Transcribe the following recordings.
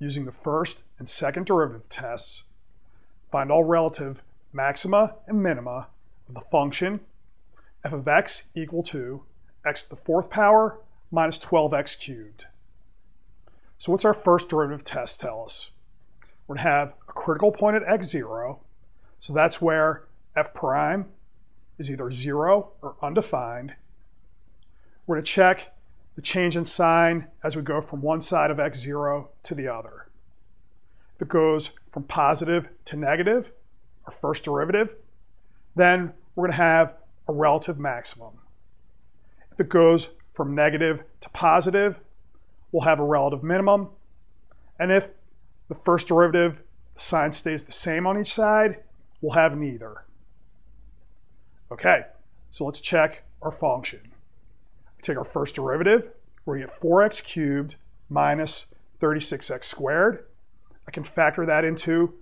using the first and second derivative tests, find all relative maxima and minima of the function f of x equal to x to the fourth power minus 12x cubed. So what's our first derivative test tell us? We're going to have a critical point at x0, so that's where f prime is either 0 or undefined. We're going to check the change in sign as we go from one side of x0 to the other. If it goes from positive to negative, our first derivative, then we're going to have a relative maximum. If it goes from negative to positive, we'll have a relative minimum. And if the first derivative, the sign stays the same on each side, we'll have neither. Okay, so let's check our function. We take our first derivative, going to get 4x cubed minus 36x squared. I can factor that into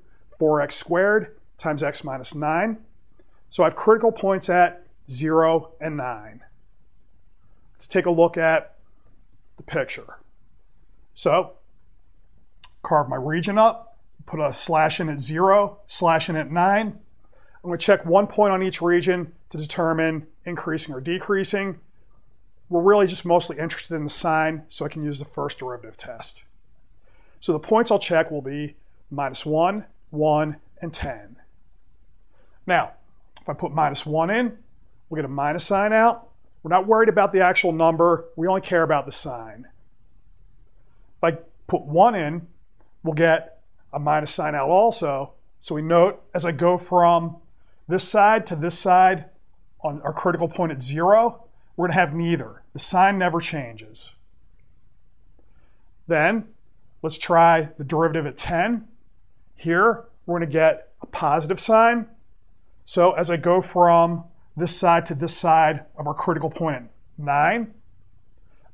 4x squared times x minus 9. So I have critical points at 0 and 9. Let's take a look at the picture. So carve my region up, put a slash in at 0, slash in at 9. I'm going to check one point on each region to determine increasing or decreasing. We're really just mostly interested in the sign, so I can use the first derivative test. So the points I'll check will be minus 1, 1, and 10. Now, if I put minus 1 in, we'll get a minus sign out. We're not worried about the actual number. We only care about the sign. If I put 1 in, we'll get a minus sign out also. So we note as I go from this side to this side on our critical point at 0, we're going to have neither. The sign never changes. Then let's try the derivative at 10. Here, we're going to get a positive sign. So as I go from this side to this side of our critical point at 9, I'm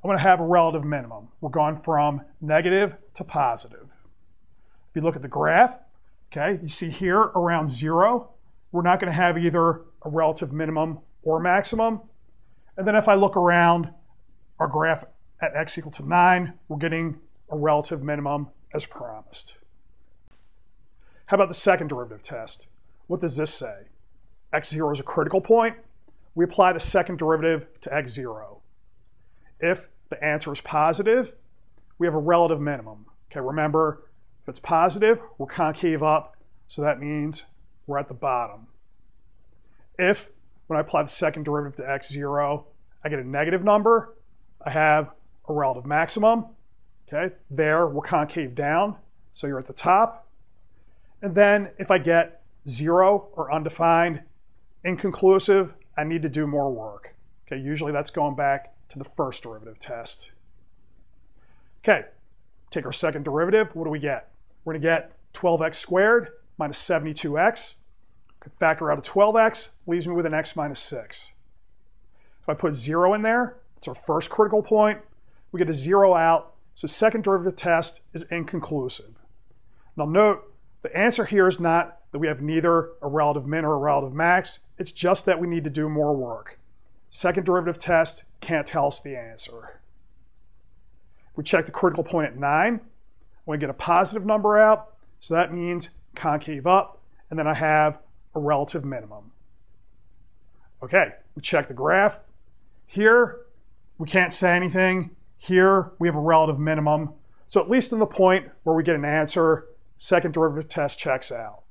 going to have a relative minimum. We're going from negative to positive. If you look at the graph, okay, you see here around 0, we're not going to have either a relative minimum or maximum. And then if I look around our graph at x equal to 9, we're getting a relative minimum as promised. How about the second derivative test? What does this say? x0 is a critical point. We apply the second derivative to x0. If the answer is positive, we have a relative minimum. Okay, remember, if it's positive, we're concave up, so that means we're at the bottom. If when I apply the second derivative to x0, I get a negative number. I have a relative maximum. Okay, there we're concave down, so you're at the top. And then if I get zero or undefined, inconclusive, I need to do more work. Okay, usually that's going back to the first derivative test. Okay, take our second derivative. What do we get? We're going to get 12x squared minus 72x. Factor out a 12x, leaves me with an x minus 6. If I put 0 in there, it's our first critical point. We get a 0 out, so second derivative test is inconclusive. Now note, the answer here is not that we have neither a relative min or a relative max. It's just that we need to do more work. Second derivative test can't tell us the answer. We check the critical point at 9. We get a positive number out, so that means concave up, and then I have a relative minimum. Okay, we check the graph. Here, we can't say anything. Here, we have a relative minimum. So at least in the point where we get an answer, second derivative test checks out.